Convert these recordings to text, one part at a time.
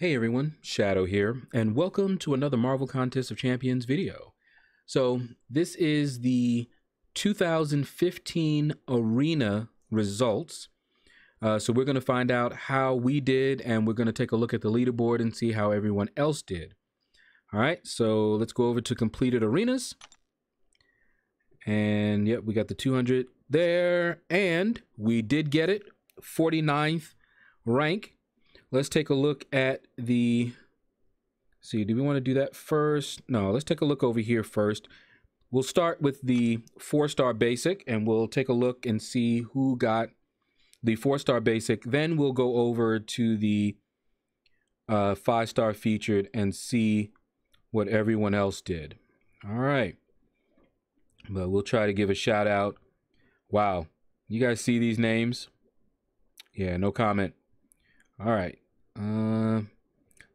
Hey everyone, Shaedow here, and welcome to another Marvel Contest of Champions video. So, this is the 2015 Arena results. Uh, so, we're going to find out how we did, and we're going to take a look at the leaderboard and see how everyone else did. All right, so let's go over to completed arenas. And yep, we got the 200 there, and we did get it 49th rank let's take a look at the see do we want to do that first? No let's take a look over here first. We'll start with the four star basic and we'll take a look and see who got the four star basic. Then we'll go over to the uh, five star featured and see what everyone else did. All right. But we'll try to give a shout out wow. You guys see these names? Yeah no comment all right. Uh,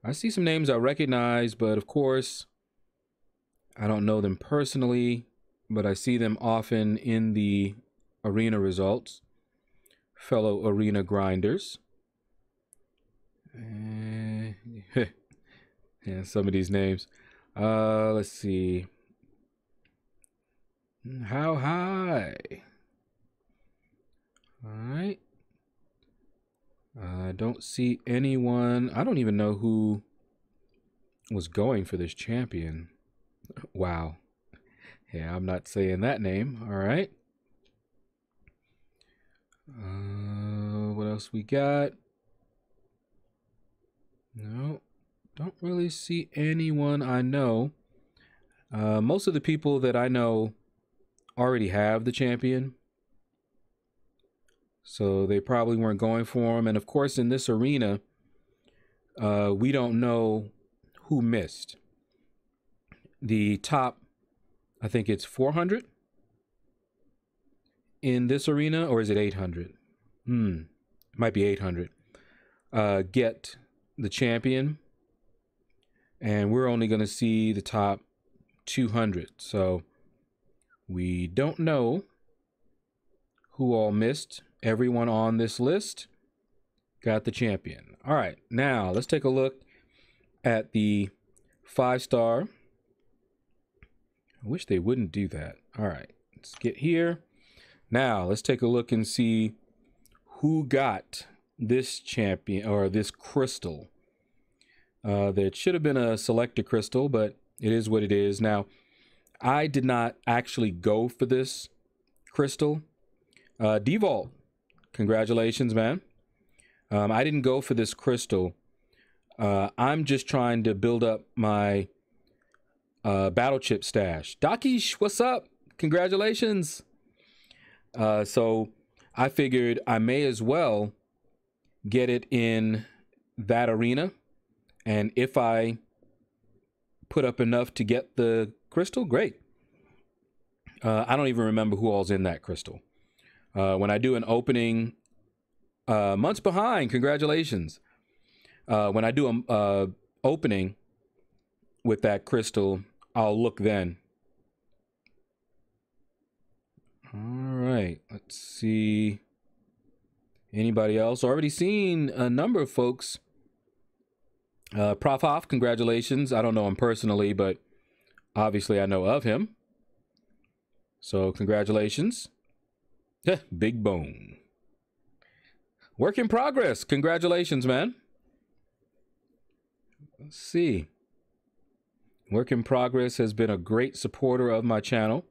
I see some names I recognize, but of course, I don't know them personally, but I see them often in the arena results. Fellow arena grinders. Uh, yeah, some of these names. Uh, let's see. How high? All right. I don't see anyone. I don't even know who was going for this champion. Wow. Yeah, I'm not saying that name. All right. Uh, what else we got? No, don't really see anyone I know. Uh, most of the people that I know already have the champion. So they probably weren't going for him. And of course, in this arena, uh, we don't know who missed. The top, I think it's 400 in this arena, or is it 800? Hmm, might be 800. Uh, get the champion, and we're only going to see the top 200. So we don't know who all missed everyone on this list got the champion. All right, now let's take a look at the five star. I wish they wouldn't do that. All right, let's get here. Now let's take a look and see who got this champion or this crystal. Uh, should have been a selector crystal, but it is what it is. Now, I did not actually go for this crystal. Uh, Devault Congratulations, man. Um, I didn't go for this crystal. Uh, I'm just trying to build up my uh, battle chip stash. Dakish, what's up? Congratulations. Uh, so I figured I may as well get it in that arena. And if I put up enough to get the crystal, great. Uh, I don't even remember who all's in that crystal. Uh, when I do an opening, uh, months behind, congratulations. Uh, when I do a uh, opening with that crystal, I'll look then. All right, let's see. Anybody else? Already seen a number of folks. Uh, Prof Hoff, congratulations. I don't know him personally, but obviously I know of him. So congratulations. Big bone. Work in progress. Congratulations, man. Let's see. Work in Progress has been a great supporter of my channel.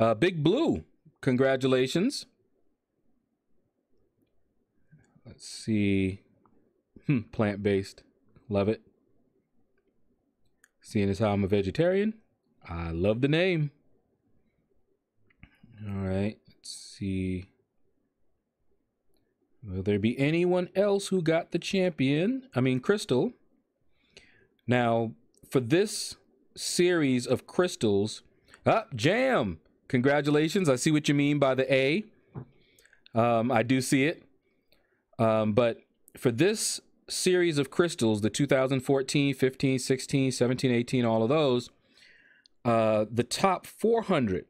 Uh, Big Blue, congratulations. Let's see. Hmm, plant based. Love it. Seeing as how I'm a vegetarian, I love the name. All right. See. Will there be anyone else who got the champion? I mean, Crystal. Now, for this series of crystals, ah, Jam! Congratulations. I see what you mean by the A. Um, I do see it. Um, but for this series of crystals, the 2014, 15, 16, 17, 18, all of those, uh, the top 400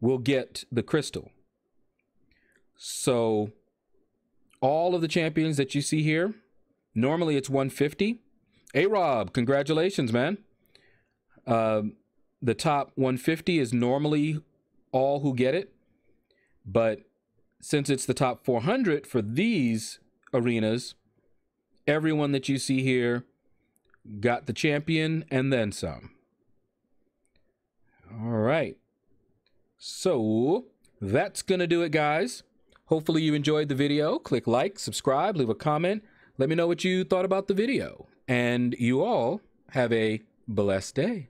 will get the crystal. So all of the champions that you see here, Normally it's 150. A Rob, congratulations, man. Um, the top 150 is normally all who get it, but since it's the top 400 for these arenas, everyone that you see here got the champion and then some. All right. So that's going to do it, guys. Hopefully you enjoyed the video. Click like, subscribe, leave a comment. Let me know what you thought about the video. And you all have a blessed day.